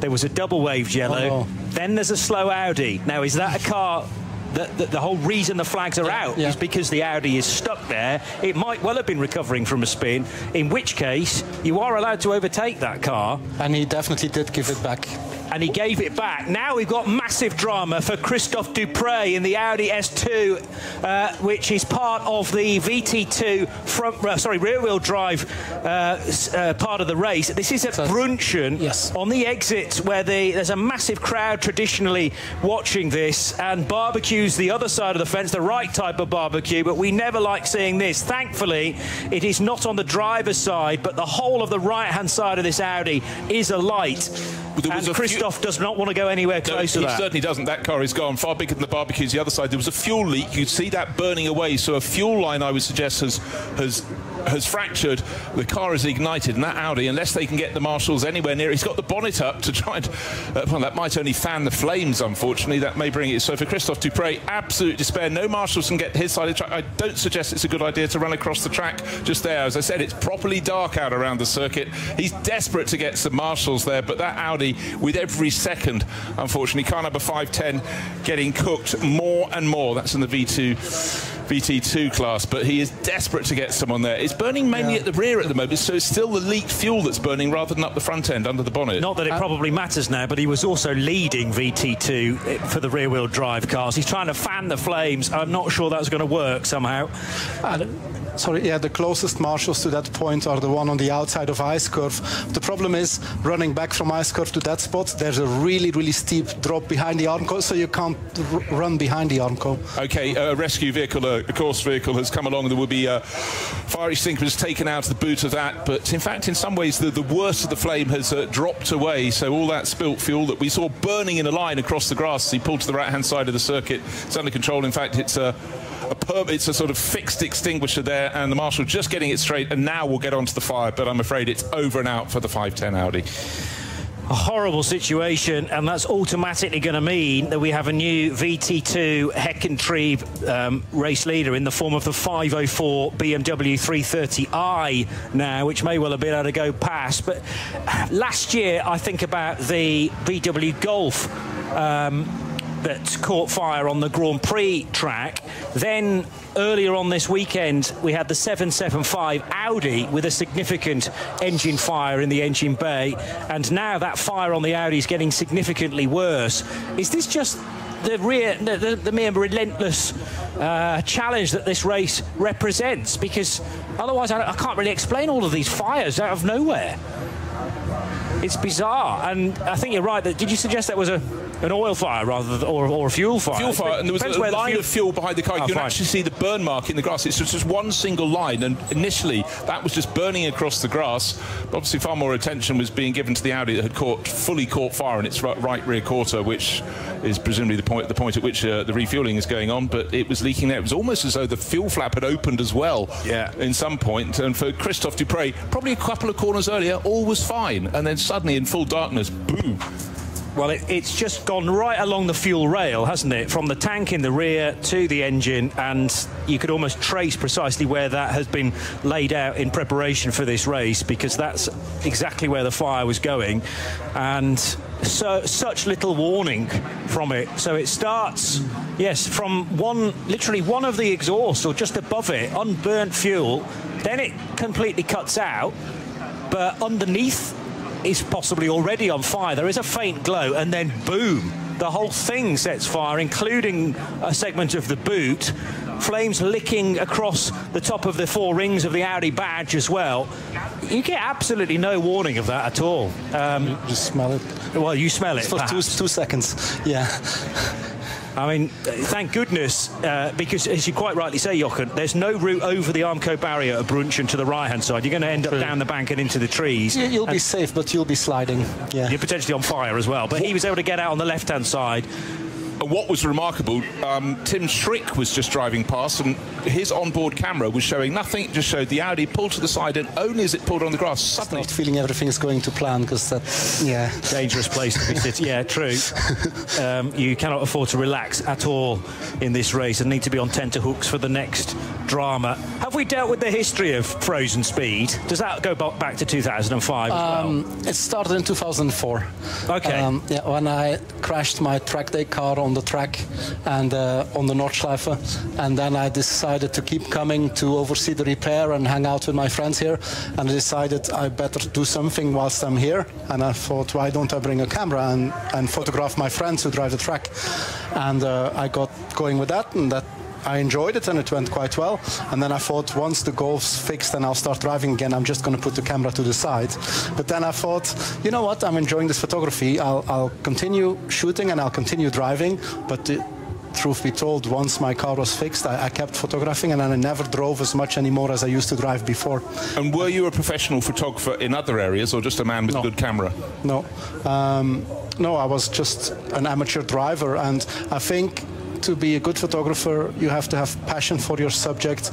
There was a double waved yellow. Oh. Then there's a slow Audi. Now, is that a car? that the, the whole reason the flags are out yeah. is because the Audi is stuck there. It might well have been recovering from a spin, in which case you are allowed to overtake that car. And he definitely did give it back. And he gave it back. Now we've got massive drama for Christophe Dupre in the Audi S2, uh, which is part of the VT2 front, uh, sorry, rear-wheel drive uh, uh, part of the race. This is at So- Brünnchen Yes. on the exit where the, there's a massive crowd traditionally watching this, and barbecues the other side of the fence, the right type of barbecue. But we never like seeing this. Thankfully, it is not on the driver's side, but the whole of the right-hand side of this Audi is alight. And was a few- Christoph does not want to go anywhere No, close he to that. certainly doesn't. That car is gone far bigger than the barbecues. The other side, there was a fuel leak. You'd see that burning away. So a fuel line, I would suggest, has has has fractured. The car is ignited, and that Audi, unless they can get the marshals anywhere near, he's got the bonnet up to try and. Uh, well, that might only fan the flames. Unfortunately, that may bring it. So for Christophe Dupre, absolute despair. No marshals can get his side of the track. I don't suggest it's a good idea to run across the track just there. As I said, it's properly dark out around the circuit. He's desperate to get some marshals there, but that Audi, with every second, unfortunately, car number 510 getting cooked more and more. That's in the V2. VT2 class, but he is desperate to get someone there. It's burning mainly at the rear at the moment, so it's still the leaked fuel that's burning rather than up the front end under the bonnet. Not that it probably matters now, but he was also leading VT2 for the rear-wheel drive cars. He's trying to fan the flames. I'm not sure that's going to work somehow. Uh, sorry, yeah, the closest marshals to that point are the one on the outside of ice curve. The problem is running back from ice curve to that spot. There's a really, really steep drop behind the Armco, so you can't run behind the Armco. Okay, a rescue vehicle, a, a course vehicle has come along. There will be uh, fire extinguishers taken out of the boot of that. But in fact, in some ways, the, the worst of the flame has uh, dropped away. So all that spilt fuel that we saw burning in a line across the grass he pulled to the right-hand side of the circuit, it's under control. In fact, it's a it's a sort of fixed extinguisher there, and the marshal just getting it straight. And now we'll get onto the fire. But I'm afraid it's over and out for the 510 Audi. A horrible situation, and that's automatically going to mean that we have a new VT2 Heckantrieb um, race leader in the form of the 504 BMW 330i now, which may well have been able to go past. But last year, I think about the VW Golf. Um, that caught fire on the Grand Prix track. Then earlier on this weekend, we had the 775 Audi with a significant engine fire in the engine bay, and now that fire on the Audi is getting significantly worse. Is this just the, rear, the, the, mere relentless uh, challenge that this race represents? Because otherwise, I, I can't really explain all of these fires out of nowhere. It's bizarre, and I think you're right. That did you suggest that was a an oil fire rather than, or, or a fuel fire? fuel fire, and there was a line fuel- of fuel behind the car. Oh, you can fine. actually see the burn mark in the grass. It's just, just one single line, and initially that was just burning across the grass. But obviously, far more attention was being given to the Audi that had caught fully caught fire in its right rear quarter, which is presumably the point the point at which uh, the refueling is going on. But it was leaking there. It was almost as though the fuel flap had opened as well. Yeah. In some point, and for Christophe Dupre, probably a couple of corners earlier, all was fine, and then suddenly in full darkness, boom. Well, it, it's just gone right along the fuel rail, hasn't it? From the tank in the rear to the engine, and you could almost trace precisely where that has been laid out in preparation for this race, because that's exactly where the fire was going, and so such little warning from it. So it starts, yes, from one, literally one of the exhausts or just above it, unburnt fuel. Then it completely cuts out, but underneath is possibly already on fire. There is a faint glow, and then boom, the whole thing sets fire, including a segment of the boot. Flames licking across the top of the four rings of the Audi badge as well. You get absolutely no warning of that at all. Um, Just smell it. well, you smell it. For two, two seconds. Yeah. I mean, thank goodness, uh, because as you quite rightly say, Jochen, there's no route over the Armco barrier at Brünnchen to the right-hand side. You're going to end up down the bank and into the trees. You- You'll be safe, but you'll be sliding. Yeah. You're potentially on fire as well. But he was able to get out on the left hand side. And what was remarkable, um, Tim Schrick was just driving past, and his onboard camera was showing nothing. It just showed the Audi pull to the side, and only as it pulled on the grass, suddenly. Not feeling everything is going to plan because that, yeah. Dangerous place to be sitting. Yeah, true. Um, you cannot afford to relax at all in this race and need to be on tenterhooks for the next drama. Have we dealt with the history of frozen speed? Does that go back to 2005 um, well? It started in 2004. Okay. Um, yeah, when I crashed my track day car on the track and uh, on the Nordschleife, and then I decided to keep coming to oversee the repair and hang out with my friends here. And I decided I better do something whilst I'm here. And I thought, why don't I bring a camera and, and photograph my friends who drive the track? And uh, I got going with that, and that I enjoyed it and it went quite well. And then I thought, once the golf's fixed and I'll start driving again, I'm just going to put the camera to the side. But then I thought, you know what? I'm enjoying this photography. I'll, I'll continue shooting and I'll continue driving. But the, truth be told, once my car was fixed, I, I, kept photographing and I never drove as much anymore as I used to drive before. And were you a professional photographer in other areas or just a man with no. a good camera? No. Um, no, I was just an amateur driver. And I think to be a good photographer, you have to have passion for your subject.